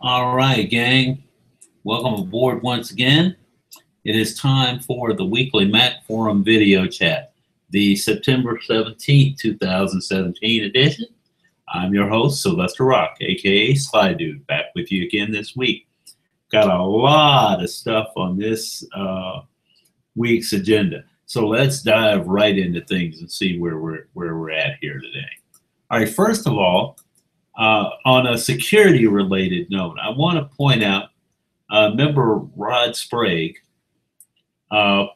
All right, gang. Welcome aboard once again. It is time for the weekly Mac Forum video chat, the September 17th, 2017 edition. I'm your host, Sylvester Roque, aka Sly Dude, back with you again this week. Got a lot of stuff on this uh, week's agenda. So let's dive right into things and see where we're where we're at here today. All right, first of all, uh, on a security related note, I want to point out uh, member Rod Sprague uh,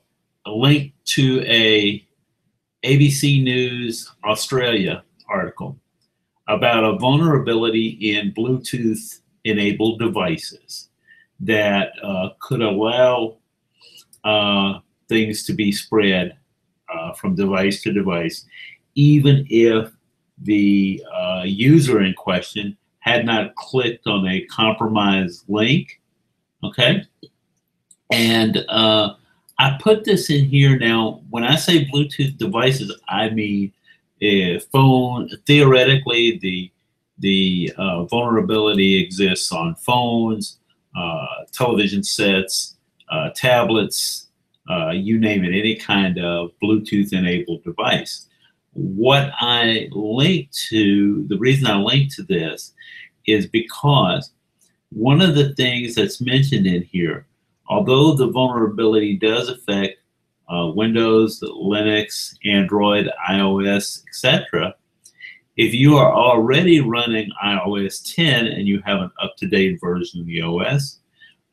linked to a ABC News Australia article about a vulnerability in Bluetooth enabled devices that uh, could allow uh, things to be spread uh, from device to device, even if the uh, user in question had not clicked on a compromised link. Okay. And uh, I put this in here now. When I say Bluetooth devices, I mean a phone. Theoretically, the the uh, vulnerability exists on phones, uh, television sets, uh, tablets, uh, you name it, any kind of Bluetooth enabled device what I link to, the reason I link to this is because one of the things that's mentioned in here, although the vulnerability does affect uh, Windows, Linux, Android, iOS, etc., if you are already running iOS 10 and you have an up-to-date version of the OS,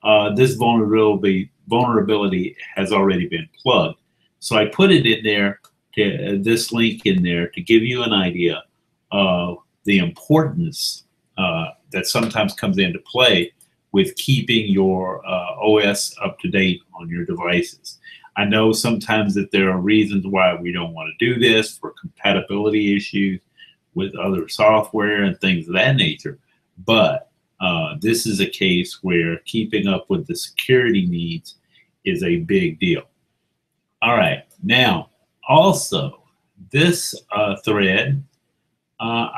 uh, this vulnerability vulnerability has already been plugged. So I put it in there uh, this link in there to give you an idea of the importance uh, that sometimes comes into play with keeping your uh, OS up to date on your devices. I know sometimes that there are reasons why we don't want to do this for compatibility issues with other software and things of that nature, but uh, this is a case where keeping up with the security needs is a big deal. All right, now also, this uh, thread uh,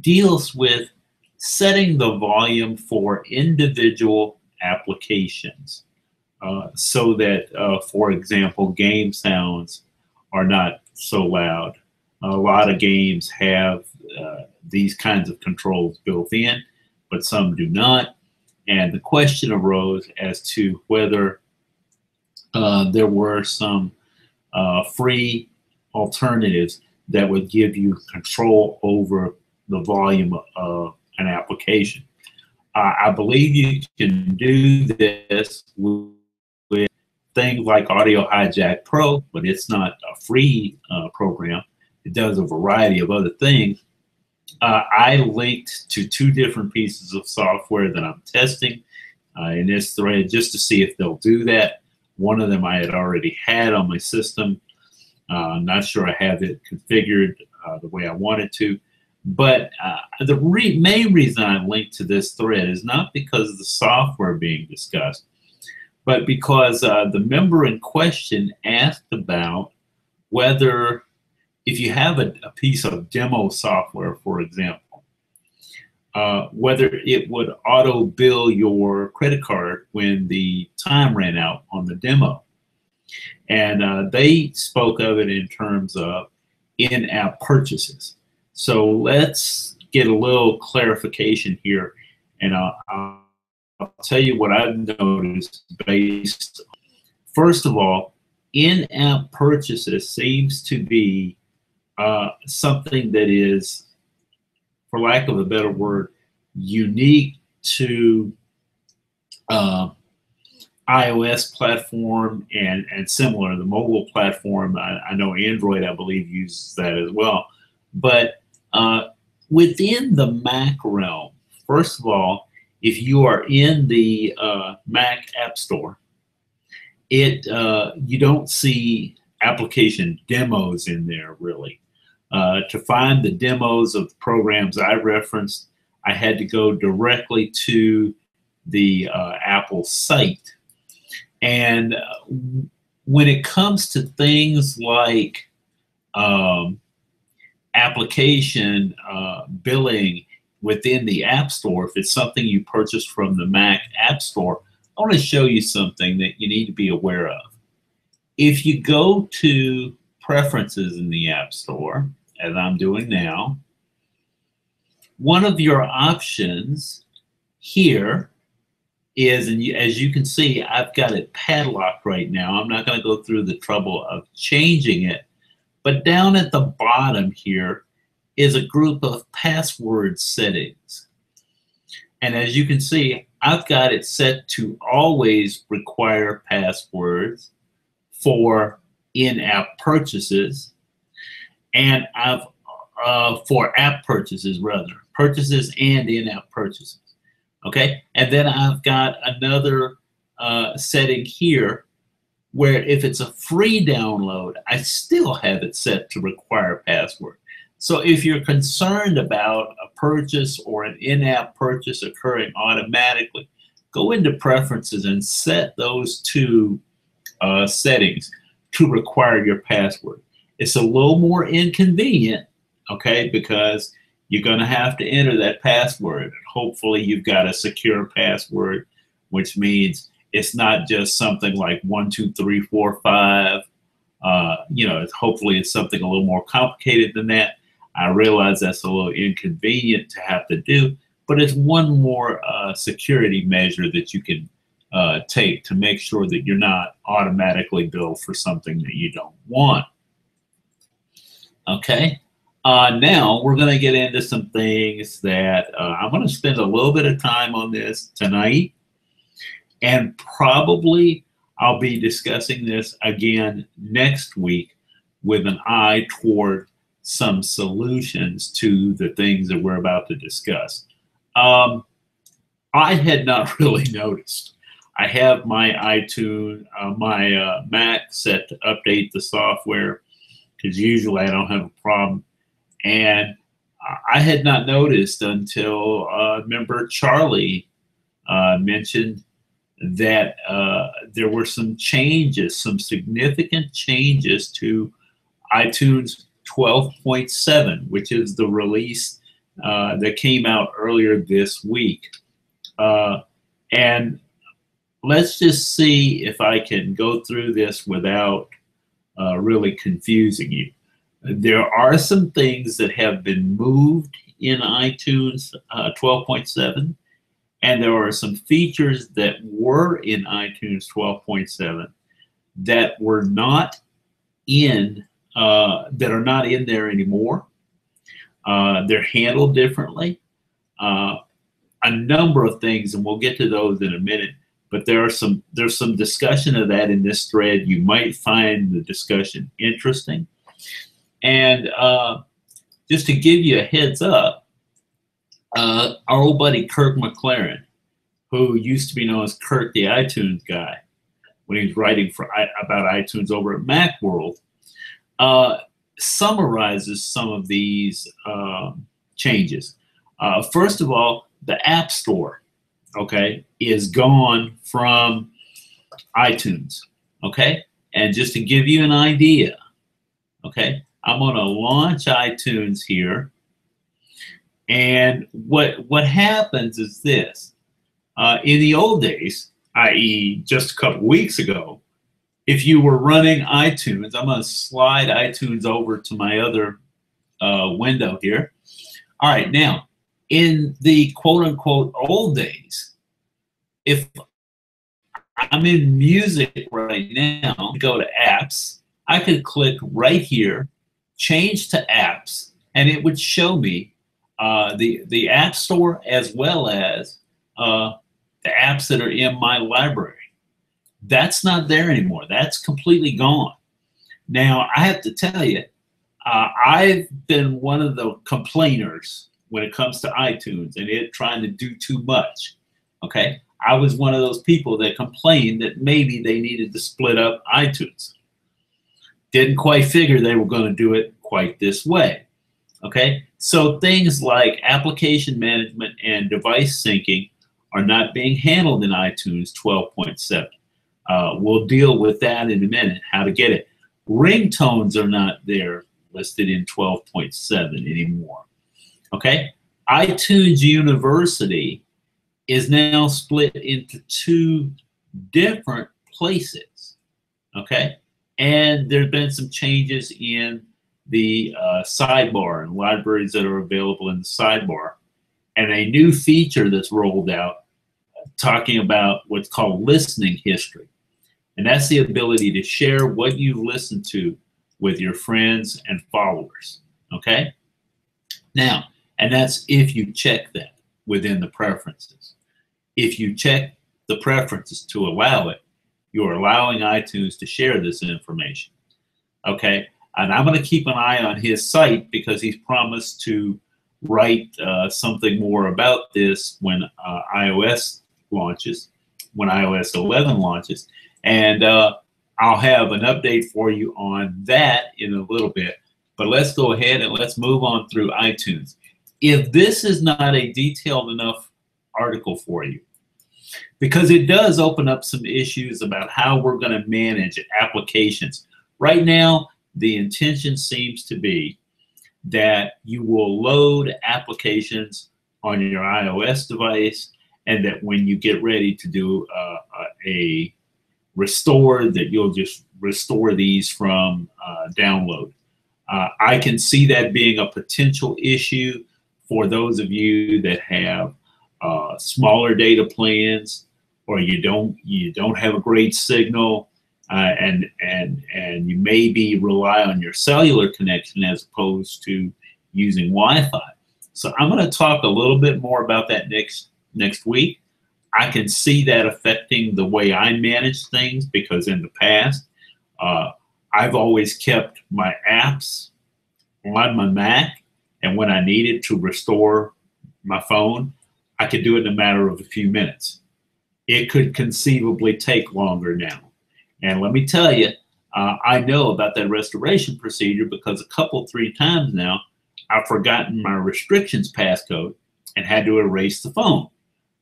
deals with setting the volume for individual applications uh, so that, uh, for example, game sounds are not so loud. A lot of games have uh, these kinds of controls built in, but some do not. And the question arose as to whether uh, there were some uh, free alternatives that would give you control over the volume of an application. Uh, I believe you can do this with, with, things like Audio Hijack Pro, but it's not a free uh, program. It does a variety of other things. Uh, I linked to two different pieces of software that I'm testing uh, in this thread just to see if they'll do that. One of them I had already had on my system. Uh, I'm not sure I have it configured uh, the way I wanted to. But uh, the re main reason I'm linked to this thread is not because of the software being discussed, but because uh, the member in question asked about whether if you have a, a piece of demo software, for example, uh, whether it would auto bill your credit card when the time ran out on the demo. And uh, they spoke of it in terms of in app purchases. So let's get a little clarification here. And I'll, I'll tell you what I've noticed based. First of all, in app purchases seems to be uh, something that is for lack of a better word, unique to uh, iOS platform and, and similar, the mobile platform. I, I, know Android, I believe, uses that as well. But uh, within the Mac realm, first of all, if you are in the uh, Mac App Store, it uh, you don't see application demos in there really. Uh, to find the demos of the programs I referenced, I had to go directly to the uh, Apple site. And uh, when it comes to things like um, application uh, billing within the App Store, if it's something you purchased from the Mac App Store, I want to show you something that you need to be aware of. If you go to Preferences in the App Store, as I'm doing now, one of your options here is, and you, as you can see, I've got it padlocked right now. I'm not going to go through the trouble of changing it. But down at the bottom here is a group of password settings. And as you can see, I've got it set to always require passwords for in-app purchases. And I've, uh, for app purchases rather, purchases and in-app purchases. Okay, and then I've got another uh, setting here where if it's a free download, I still have it set to require password. So if you're concerned about a purchase or an in-app purchase occurring automatically, go into preferences and set those two uh, settings to require your password. It's a little more inconvenient, okay, because you're going to have to enter that password. Hopefully, you've got a secure password, which means it's not just something like one, two, three, four, five. Uh, you know, hopefully, it's something a little more complicated than that. I realize that's a little inconvenient to have to do, but it's one more uh, security measure that you can uh, take to make sure that you're not automatically billed for something that you don't want. Okay. Uh, now we're going to get into some things that uh, I'm going to spend a little bit of time on this tonight. And probably I'll be discussing this again next week with an eye toward some solutions to the things that we're about to discuss. Um, I had not really noticed. I have my iTunes, uh, my uh, Mac set to update the software because usually I don't have a problem and I had not noticed until uh, remember Charlie uh, mentioned that uh, there were some changes, some significant changes to iTunes 12.7, which is the release uh, that came out earlier this week. Uh, and let's just see if I can go through this without uh, really confusing you. There are some things that have been moved in iTunes uh, 12.7, and there are some features that were in iTunes 12.7 that were not in, uh, that are not in there anymore. Uh, they're handled differently. Uh, a number of things, and we'll get to those in a minute. But there are some there's some discussion of that in this thread. You might find the discussion interesting. And uh, just to give you a heads up, uh, our old buddy Kirk McElhearn, who used to be known as Kirk the iTunes guy, when he was writing for about iTunes over at MacWorld, uh, summarizes some of these um, changes. Uh, first of all, the App Store, okay, is gone from iTunes, okay? And just to give you an idea, okay, I'm to launch iTunes here. And what, what happens is this. Uh, in the old days, i.e. just a couple weeks ago, if you were running iTunes, I'm going to slide iTunes over to my other uh, window here. All right, now, in the quote-unquote old days, if I'm in music right now, go to apps, I could click right here change to apps, and it would show me uh, the the App Store as well as uh, the apps that are in my library. That's not there anymore. That's completely gone. Now I have to tell you, uh, I've been one of the complainers when it comes to iTunes and it trying to do too much. Okay, I was one of those people that complained that maybe they needed to split up iTunes didn't quite figure they were going to do it quite this way. Okay, so things like application management and device syncing are not being handled in iTunes 12.7. Uh, we'll deal with that in a minute, how to get it. Ringtones are not there listed in 12.7 anymore. Okay, iTunes University is now split into two different places. Okay, and there's been some changes in the uh, sidebar and libraries that are available in the sidebar, and a new feature that's rolled out talking about what's called listening history. And that's the ability to share what you've listened to with your friends and followers. Okay? Now, and that's if you check that within the preferences. If you check the preferences to allow it, you're allowing iTunes to share this information. Okay? And I'm going to keep an eye on his site because he's promised to write uh, something more about this when uh, iOS launches, when iOS 11 launches. And uh, I'll have an update for you on that in a little bit. But let's go ahead and let's move on through iTunes. If this is not a detailed enough article for you, because it does open up some issues about how we're going to manage applications. Right now, the intention seems to be that you will load applications on your iOS device and that when you get ready to do uh, a restore, that you'll just restore these from uh, download. Uh, I can see that being a potential issue for those of you that have uh, smaller data plans or you don't you don't have a great signal uh, and and and you maybe rely on your cellular connection as opposed to using Wi-Fi. So I'm going to talk a little bit more about that next next week. I can see that affecting the way I manage things because in the past, uh, I've always kept my apps on my Mac, and when I needed to restore my phone, I could do it in a matter of a few minutes. It could conceivably take longer now. And let me tell you, uh, I know about that restoration procedure because a couple, three times now, I've forgotten my restrictions passcode and had to erase the phone.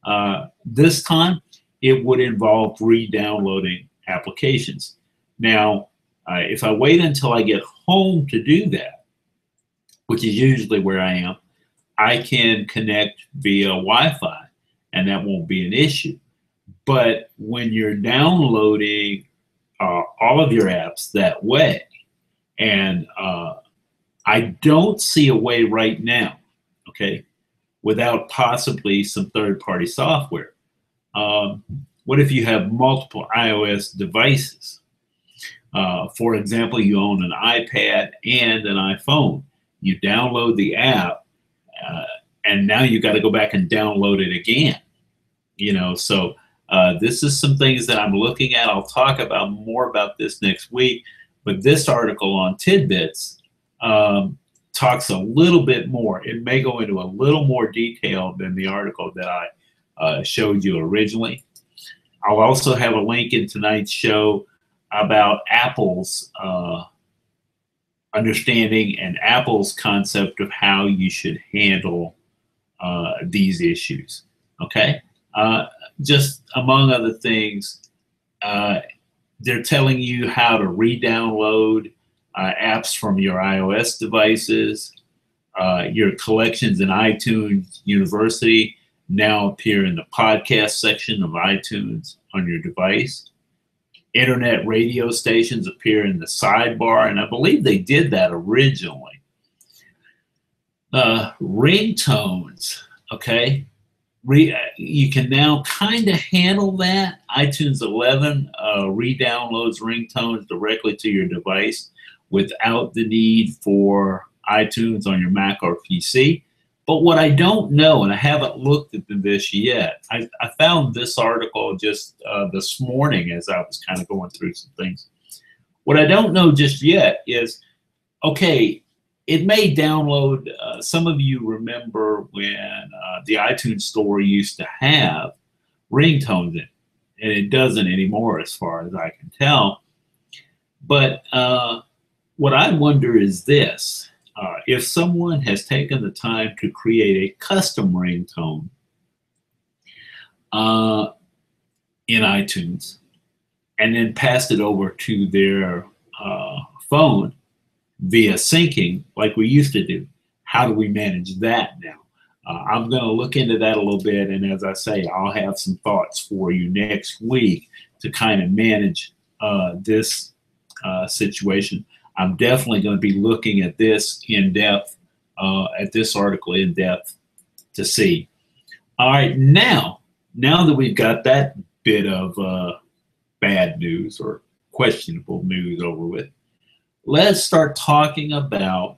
Uh, this time, it would involve re-downloading applications. Now, uh, if I wait until I get home to do that, which is usually where I am, I can connect via Wi-Fi, and that won't be an issue. But when you're downloading uh, all of your apps that way, and uh, I don't see a way right now, okay, without possibly some third party software. Um, what if you have multiple iOS devices? Uh, for example, you own an iPad and an iPhone. You download the app, uh, and now you got to go back and download it again. You know, so uh, this is some things that I'm looking at. I'll talk about more about this next week. But this article on TidBITS um, talks a little bit more. It may go into a little more detail than the article that I uh, showed you originally. I'll also have a link in tonight's show about Apple's uh, understanding and Apple's concept of how you should handle uh, these issues. Okay? Uh, just among other things, uh, they're telling you how to re download uh, apps from your iOS devices. Uh, your collections in iTunes University now appear in the podcast section of iTunes on your device. Internet radio stations appear in the sidebar, and I believe they did that originally. Uh, ringtones, okay? Re, you can now kind of handle that. iTunes 11 uh, re-downloads ringtones directly to your device without the need for iTunes on your Mac or PC. But what I don't know, and I haven't looked at this yet, I, I found this article just uh, this morning as I was kind of going through some things. What I don't know just yet is okay, it may download. Uh, some of you remember when uh, the iTunes Store used to have ringtones in and it doesn't anymore, as far as I can tell. But uh, what I wonder is this uh, if someone has taken the time to create a custom ringtone uh, in iTunes and then passed it over to their uh, phone via syncing like we used to do, how do we manage that now? Uh, I'm going to look into that a little bit, and as I say, I'll have some thoughts for you next week to kind of manage uh, this uh, situation. I'm definitely going to be looking at this in depth, uh, at this article in depth to see. All right, now, now that we've got that bit of uh, bad news or questionable news over with, let's start talking about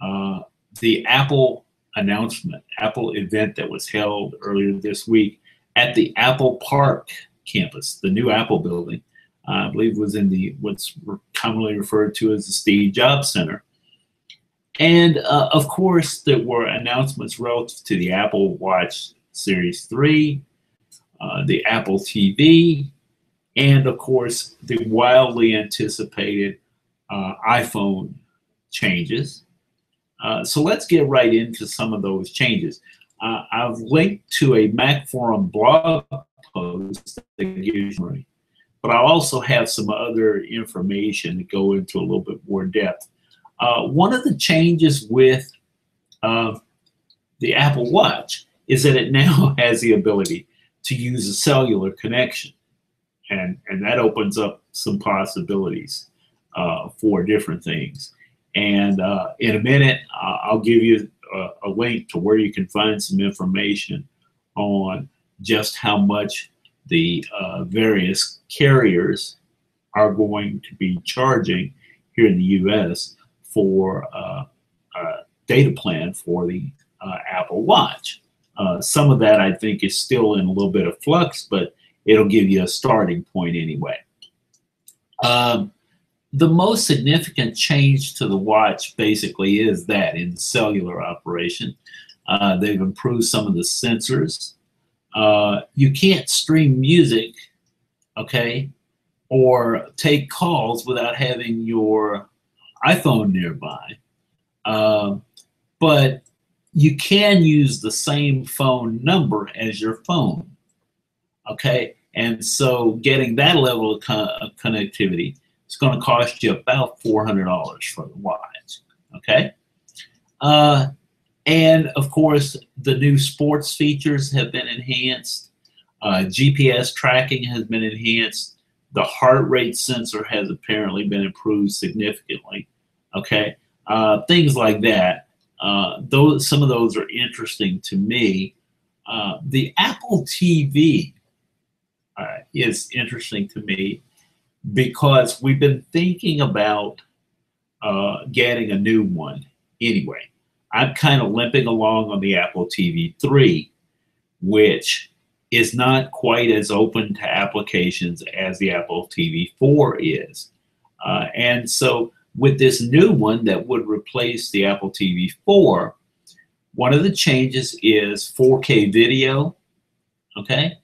uh, the Apple announcement, Apple event that was held earlier this week at the Apple Park campus, the new Apple building. I believe was in the what's commonly referred to as the Steve Jobs Center. And uh, of course, there were announcements relative to the Apple Watch Series 3, uh, the Apple TV, and of course, the wildly anticipated uh, iPhone changes. Uh, so let's get right into some of those changes. Uh, I've linked to a Mac Forum blog post that gives you, but I also have some other information to go into a little bit more depth. Uh, one of the changes with uh, the Apple Watch is that it now has the ability to use a cellular connection, and and that opens up some possibilities uh, for different things. And uh, in a minute, uh, I'll give you a, a, link to where you can find some information on just how much the uh, various carriers are going to be charging here in the U.S. for uh, a data plan for the uh, Apple Watch. Uh, some of that I think is still in a little bit of flux, but it'll give you a starting point anyway. Um, the most significant change to the watch basically is that in cellular operation. Uh, they've improved some of the sensors. Uh, you can't stream music, okay, or take calls without having your iPhone nearby. Uh, but you can use the same phone number as your phone, okay? And so getting that level of, con of connectivity is going to cost you about $400 for the watch. Okay. Uh, and of course, the new sports features have been enhanced. Uh, GPS tracking has been enhanced. The heart rate sensor has apparently been improved significantly. Okay. Uh, things like that. Uh, those some of those are interesting to me. Uh, the Apple TV uh, is interesting to me because we've been thinking about uh, getting a new one anyway. I'm kind of limping along on the Apple TV 3, which is not quite as open to applications as the Apple TV 4 is. Uh, and so, with this new one that would replace the Apple TV 4, one of the changes is 4K video. Okay,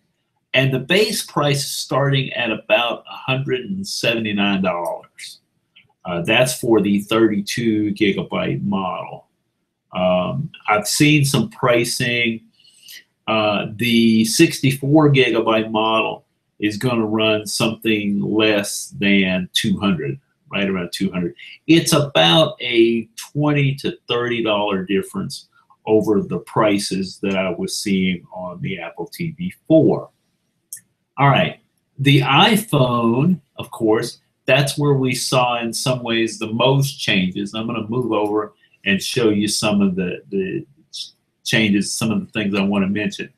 and the base price is starting at about $179. Uh, that's for the 32 gigabyte model. Um, I've seen some pricing. Uh, the 64 gigabyte model is going to run something less than 200, right around 200. It's about a 20 to 30 dollar difference over the prices that I was seeing on the Apple TV 4. All right. The iPhone, of course, that's where we saw in some ways the most changes. I'm going to move over and show you some of the, the changes, some of the things I want to mention.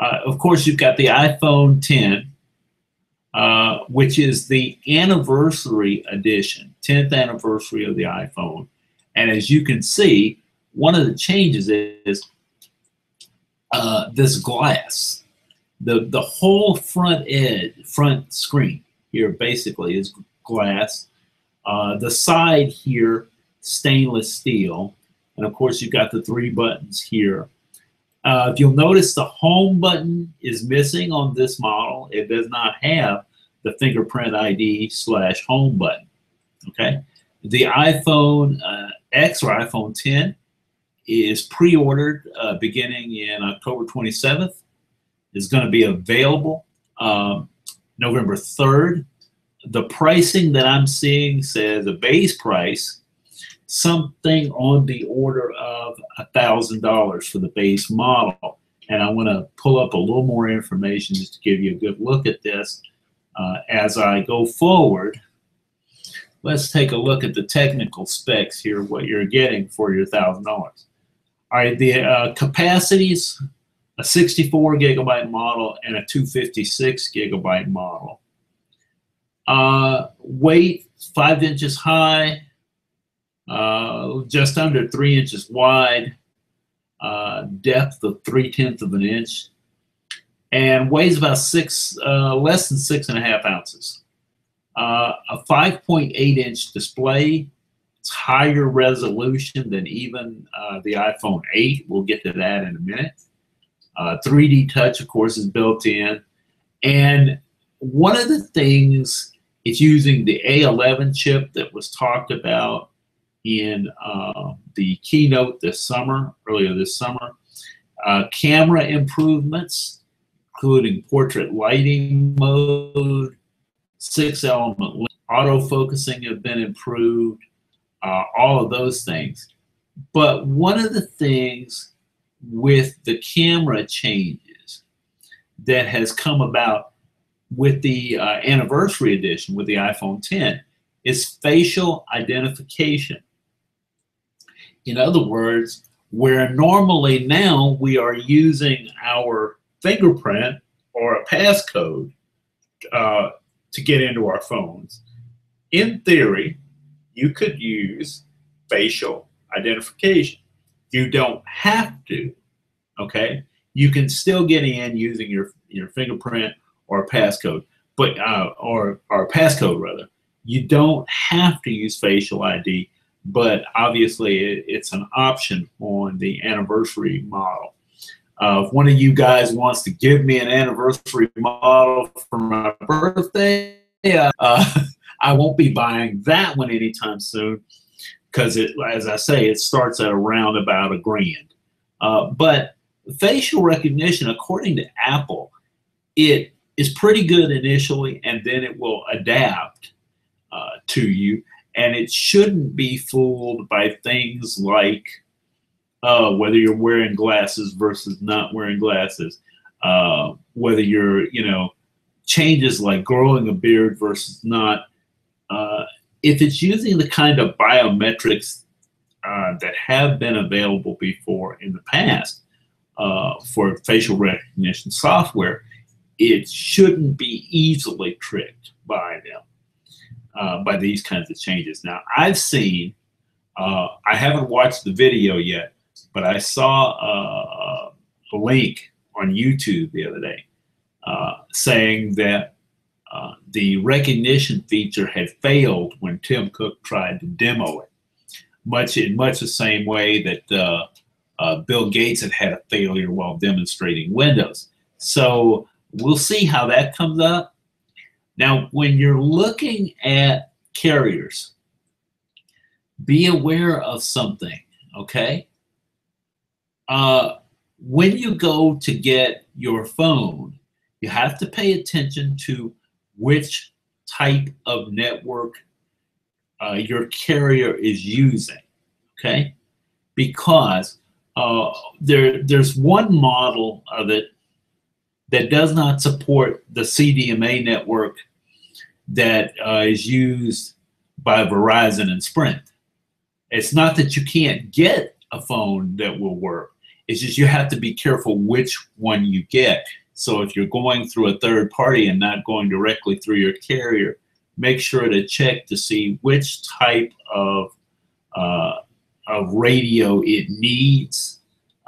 Uh, of course, you've got the iPhone 10, uh, which is the anniversary edition, 10th anniversary of the iPhone. And as you can see, one of the changes is uh, this glass the the whole front edge, front screen here basically is glass. Uh, the side here, stainless steel, and of course you've got the three buttons here. Uh, if you'll notice, the home button is missing on this model. It does not have the fingerprint ID slash home button. Okay, the iPhone uh, X or iPhone 10 is pre-ordered uh, beginning in October 27th is going to be available um, November 3rd. The pricing that I'm seeing says the base price something on the order of $1,000 for the base model. And I want to pull up a little more information just to give you a good look at this uh, as I go forward. Let's take a look at the technical specs here, what you're getting for your $1,000. All right, the uh, capacities, a 64 gigabyte model and a 256 gigabyte model. Uh, weight, five inches high, uh, just under three inches wide, uh, depth of three tenths of an inch, and weighs about six, uh, less than six and a half ounces. Uh, a 5.8 inch display. It's higher resolution than even uh, the iPhone 8. We'll get to that in a minute. 3D touch, of course, is built in. And one of the things it's using the A11 chip that was talked about in uh, the keynote this summer, earlier this summer. Uh, camera improvements, including portrait lighting mode, six element auto-focusing have been improved, uh, all of those things. But one of the things with the camera changes that has come about with the uh, anniversary edition with the iPhone 10 is facial identification. In other words, where normally now we are using our fingerprint or a passcode uh, to get into our phones, in theory, you could use facial identification. You don't have to, okay? You can still get in using your, your fingerprint or passcode, but uh, or or passcode rather. You don't have to use facial ID, but obviously it, it's an option on the anniversary model. Uh, if one of you guys wants to give me an anniversary model for my birthday, uh, I won't be buying that one anytime soon because it, as I say, it starts at around about a grand. Uh, but facial recognition, according to Apple, it is pretty good initially, and then it will adapt uh, to you. And it shouldn't be fooled by things like uh, whether you're wearing glasses versus not wearing glasses, uh, whether you're, you know, changes like growing a beard versus not. Uh, if it's using the kind of biometrics uh, that have been available before in the past uh, for facial recognition software, it shouldn't be easily tricked by them, uh, by these kinds of changes. Now, I've seen, uh, I haven't watched the video yet, but I saw uh, a link on YouTube the other day uh, saying that uh, the recognition feature had failed when Tim Cook tried to demo it, much in much the same way that uh, Bill Gates had had a failure while demonstrating Windows. So we'll see how that comes up. Now, when you're looking at carriers, be aware of something, okay? Uh, when you go to get your phone, you have to pay attention to which type of network uh, your carrier is using, okay? Because uh, there, there's one model of it that does not support the CDMA network that uh, is used by Verizon and Sprint. It's not that you can't get a phone that will work. It's just you have to be careful which one you get. So if you're going through a third party and not going directly through your carrier, make sure to check to see which type of uh, of radio it needs.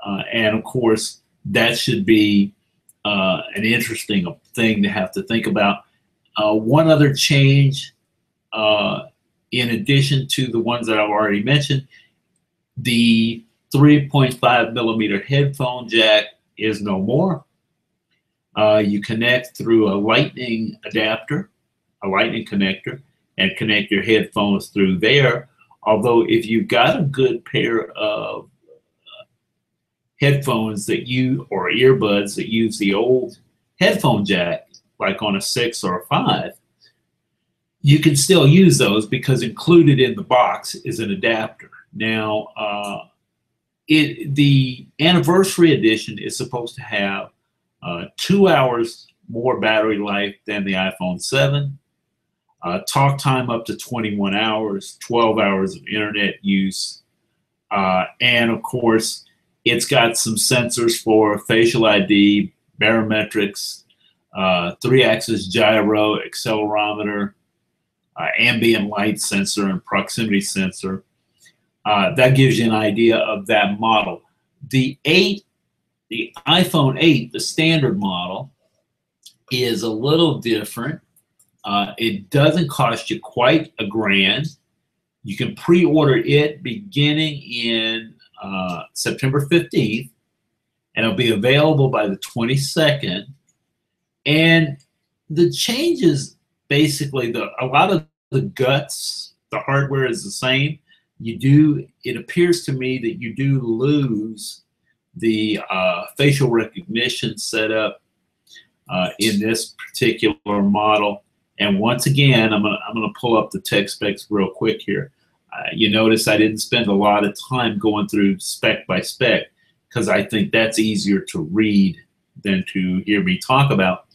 Uh, and of course, that should be uh, an interesting thing to have to think about. Uh, one other change, uh, in addition to the ones that I've already mentioned, the 3.5 millimeter headphone jack is no more. Uh, you connect through a lightning adapter, a lightning connector, and connect your headphones through there. Although if you've got a good pair of headphones that you or earbuds that use the old headphone jack, like on a six or a five, you can still use those because included in the box is an adapter. Now, uh, it the anniversary edition is supposed to have uh, two hours more battery life than the iPhone 7, uh, talk time up to 21 hours, 12 hours of internet use, uh, and of course, it's got some sensors for facial ID, barometrics, uh, three-axis gyro, accelerometer, uh, ambient light sensor, and proximity sensor. Uh, that gives you an idea of that model. The 8, the iPhone 8, the standard model, is a little different. Uh, it doesn't cost you quite a grand. You can pre-order it beginning in uh, September 15th, and it'll be available by the 22nd. And the changes, basically, the a lot of the guts, the hardware is the same. You do, it appears to me that you do lose the uh, facial recognition setup uh, in this particular model. And once again, I'm gonna, I'm gonna pull up the tech specs real quick here. Uh, you notice I didn't spend a lot of time going through spec by spec because I think that's easier to read than to hear me talk about.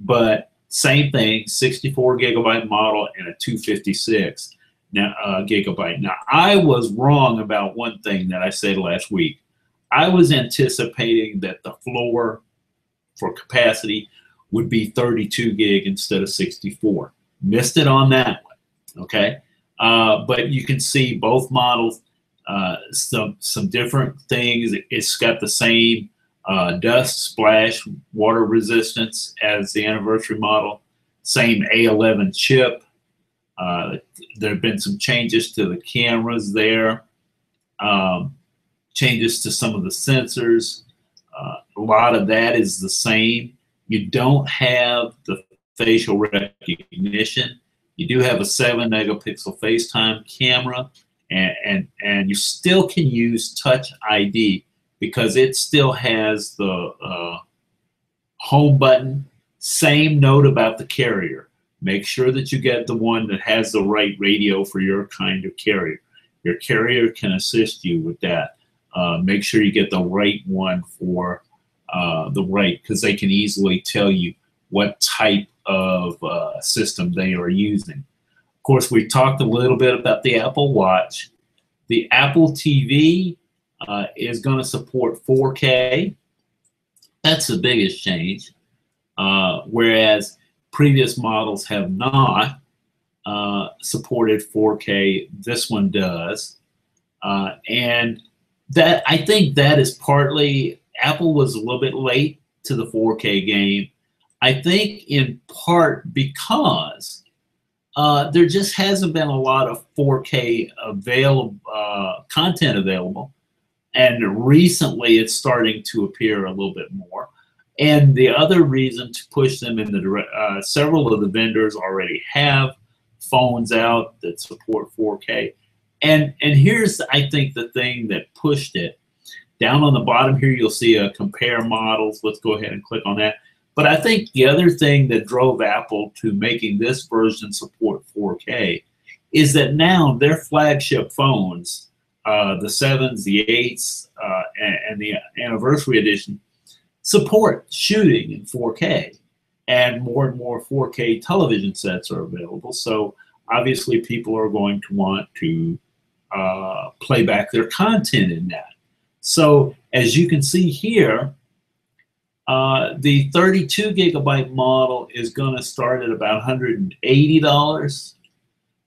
But same thing, 64 gigabyte model and a 256 now, uh, gigabyte. Now, I was wrong about one thing that I said last week. I was anticipating that the floor for capacity would be 32 gig instead of 64. Missed it on that one, okay? Uh, but you can see both models, uh, some, some different things. It's got the same uh, dust splash water resistance as the anniversary model, same A11 chip. Uh, there have been some changes to the cameras there, um, changes to some of the sensors. Uh, a lot of that is the same. You don't have the facial recognition. You do have a seven megapixel FaceTime camera and, and, and you still can use Touch ID because it still has the uh, home button. Same note about the carrier. Make sure that you get the one that has the right radio for your kind of carrier. Your carrier can assist you with that. Uh, make sure you get the right one for uh, the right, because they can easily tell you what type of uh, system they are using. Of course, we talked a little bit about the Apple Watch. The Apple TV uh, is going to support 4K. That's the biggest change. Uh, whereas previous models have not uh, supported 4K, this one does. and that I think that is partly Apple was a little bit late to the 4K game. I think in part because uh, there just hasn't been a lot of 4K available uh, content available, and recently it's starting to appear a little bit more. And the other reason to push them in the uh, several of the vendors already have phones out that support 4K. And and here's I think the thing that pushed it. Down on the bottom here, you'll see a compare models. Let's go ahead and click on that. But I think the other thing that drove Apple to making this version support 4K is that now their flagship phones, uh, the sevens, the eights, uh, and, and, the anniversary edition, support shooting in 4K, and more and more 4K television sets are available. So obviously, people are going to want to uh, play back their content in that. So as you can see here, uh, the 32 gigabyte model is going to start at about $180.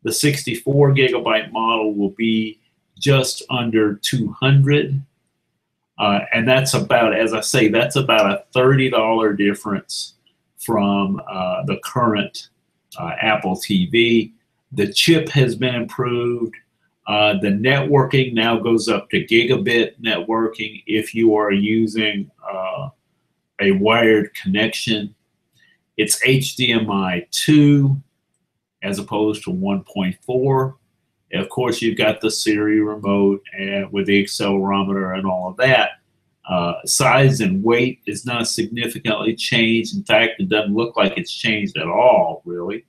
The 64 gigabyte model will be just under 200. Uh, and that's about, as I say, that's about a $30 difference from uh, the current uh, Apple TV. The chip has been improved. Uh, the networking now goes up to gigabit networking if you are using uh, a wired connection. It's HDMI 2 as opposed to 1.4. Of course, you've got the Siri remote and with the accelerometer and all of that. Uh, size and weight is not significantly changed. In fact, it doesn't look like it's changed at all, really.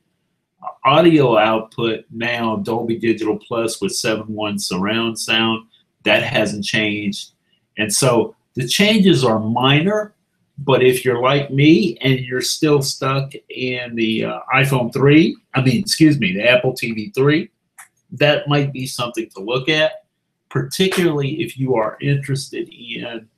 audio output now Dolby Digital Plus with 7.1 surround sound. That hasn't changed. And so the changes are minor, but if you're like me and you're still stuck in the uh, iPhone 3, I mean, excuse me, the Apple TV 3, that might be something to look at, particularly if you are interested in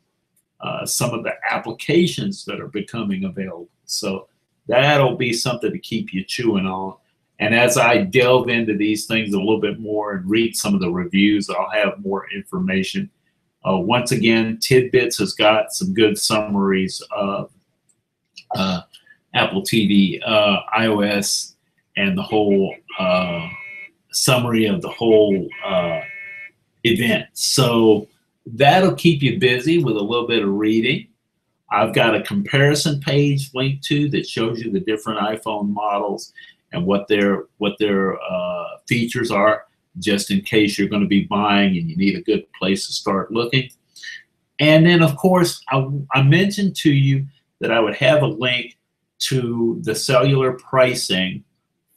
uh, some of the applications that are becoming available. So that'll be something to keep you chewing on. And as I delve into these things a little bit more and read some of the reviews, I'll have more information. Uh, once again, TidBITS has got some good summaries of uh, Apple TV, uh, iOS, and the whole uh, summary of the whole uh, event. So that'll keep you busy with a little bit of reading. I've got a comparison page linked to that shows you the different iPhone models and what their what their uh, features are, just in case you're going to be buying and you need a good place to start looking. And then, of course, I, I mentioned to you that I would have a link to the cellular pricing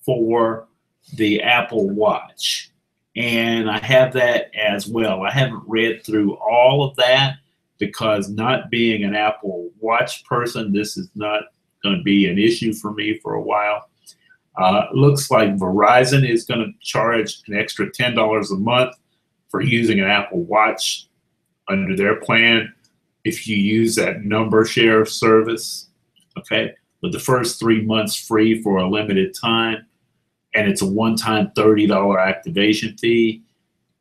for the Apple Watch. And I have that as well. I haven't read through all of that because not being an Apple Watch person, this is not going to be an issue for me for a while. Uh, looks like Verizon is going to charge an extra $10 a month for using an Apple Watch under their plan if you use that number share service. Okay, but the first three months free for a limited time, and it's a one-time $30 activation fee.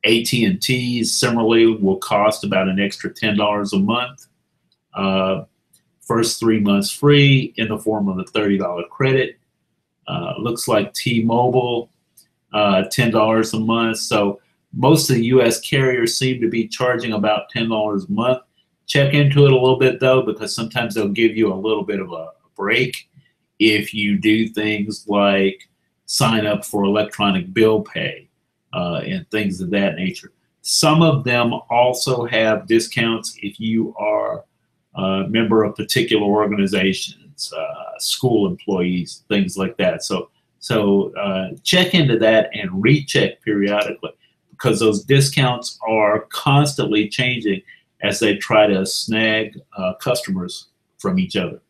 AT&T similarly will cost about an extra $10 a month. Uh, first three months free in the form of a $30 credit. Uh, looks like T-Mobile, uh, $10 a month. So most of the U.S. carriers seem to be charging about $10 a month. Check into it a little bit though, because sometimes they'll give you a little bit of a break if you do things like sign up for electronic bill pay uh, and things of that nature. Some of them also have discounts if you are a member of particular organizations uh, school employees, things like that. So, so uh, check into that and recheck periodically because those discounts are constantly changing as they try to snag uh, customers from each other.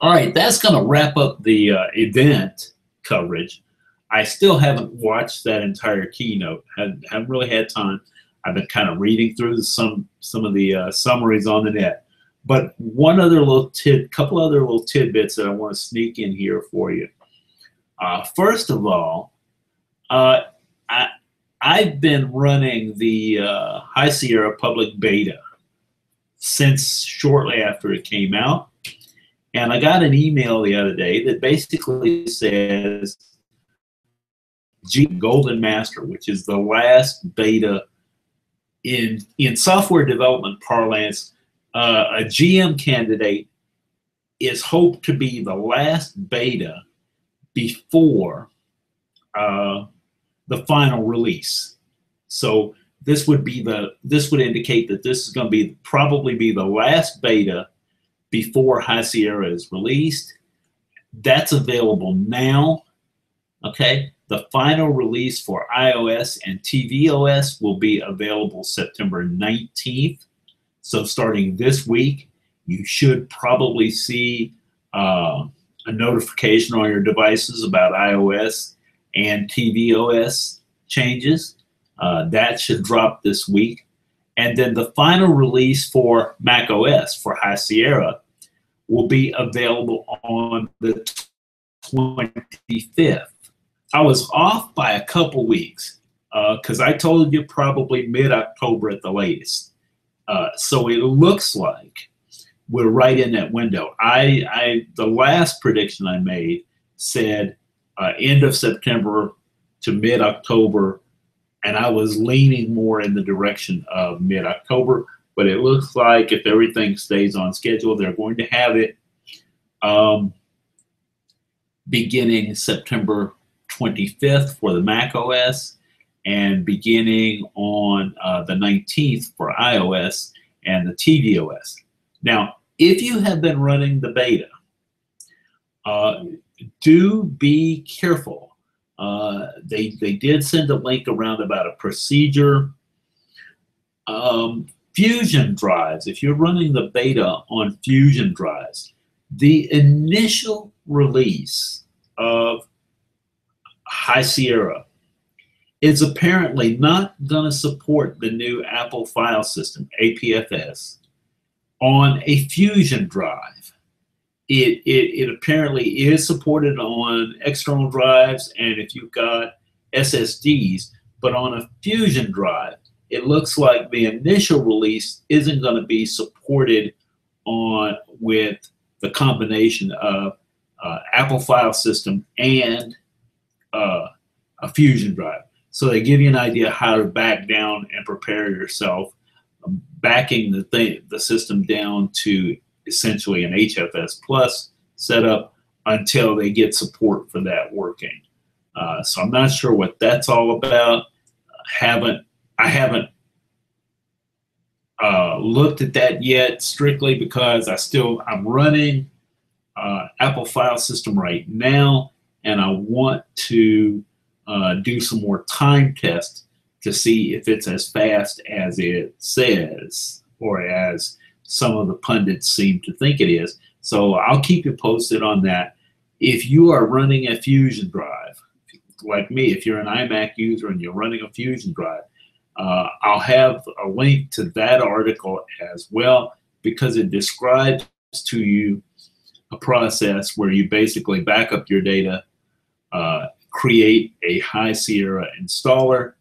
All right, that's going to wrap up the uh, event coverage. I still haven't watched that entire keynote. Haven't, haven't really had time. I've been kind of reading through some some of the uh, summaries on the net. But one other little tid, couple other little tidbits that I want to sneak in here for you. Uh, first of all, uh, I, I've been running the uh, High Sierra public beta since shortly after it came out. And I got an email the other day that basically says G Golden Master, which is the last beta in in software development parlance uh, a GM candidate is hoped to be the last beta before uh, the final release. So this would be the this would indicate that this is going to be probably be the last beta before High Sierra is released. That's available now. Okay, the final release for iOS and tvOS will be available September 19th. So starting this week, you should probably see uh, a notification on your devices about iOS and tvOS changes. Uh, that should drop this week. And then the final release for Mac OS for High Sierra will be available on the 25th. I was off by a couple weeks because uh, I told you probably mid October at the latest. Uh, so it looks like we're right in that window. I, I the last prediction I made said uh, end of September to mid October, and I was leaning more in the direction of mid October. But it looks like if everything stays on schedule, they're going to have it um, beginning September 25th for the Mac OS and beginning on uh, the 19th for iOS and the tvOS. Now, if you have been running the beta, uh, do be careful. Uh, they they did send a link around about a procedure. Um, Fusion drives. If you're running the beta on Fusion drives, the initial release of High Sierra is apparently not going to support the new Apple file system, APFS, on a Fusion drive. It, it, it apparently is supported on external drives and if you've got SSDs, but on a Fusion drive, it looks like the initial release isn't going to be supported on with the combination of uh, Apple file system and uh, a Fusion drive. So they give you an idea how to back down and prepare yourself, um, backing the thing, the system down to essentially an HFS plus setup until they get support for that working. Uh, so I'm not sure what that's all about. haven't I haven't uh, looked at that yet strictly because I still I'm running uh, Apple file system right now and I want to uh, do some more time tests to see if it's as fast as it says or as some of the pundits seem to think it is. So I'll keep you posted on that. If you are running a Fusion drive, like me, if you're an iMac user and you're running a Fusion drive, uh, I'll have a link to that article as well because it describes to you a process where you basically back up your data, uh, create a High Sierra installer,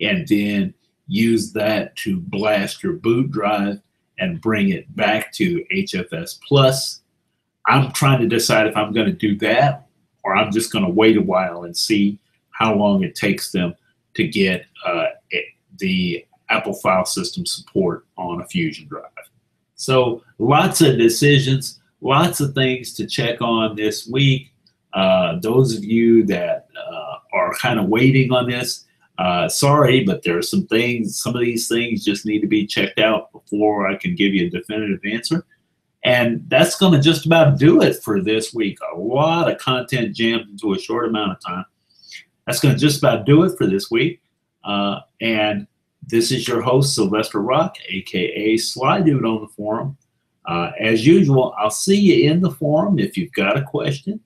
and then use that to blast your boot drive and bring it back to HFS Plus. I'm trying to decide if I'm going to do that or I'm just going to wait a while and see how long it takes them to get uh, the Apple file system support on a Fusion drive. So lots of decisions, lots of things to check on this week. Uh, those of you that uh, are kind of waiting on this, uh, sorry, but there are some things, some of these things just need to be checked out before I can give you a definitive answer. And that's going to just about do it for this week. A lot of content jammed into a short amount of time. That's going to just about do it for this week. Uh, and this is your host, Sylvester Roque, aka Sly Dude on the forum. Uh, as usual, I'll see you in the forum if you've got a question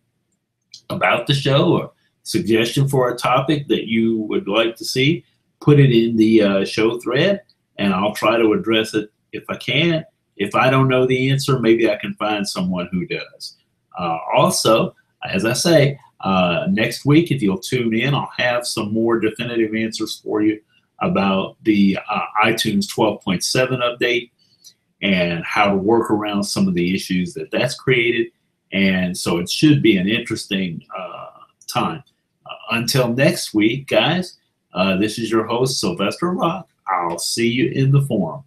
about the show or suggestion for a topic that you would like to see. Put it in the uh, show thread, and I'll try to address it if I can. If I don't know the answer, maybe I can find someone who does. Uh, also, as I say, uh, next week, if you'll tune in, I'll have some more definitive answers for you about the uh, iTunes 12.7 update and how to work around some of the issues that that's created. And so it should be an interesting uh, time. Uh, until next week, guys, uh, this is your host, Sylvester Roque. I'll see you in the forum.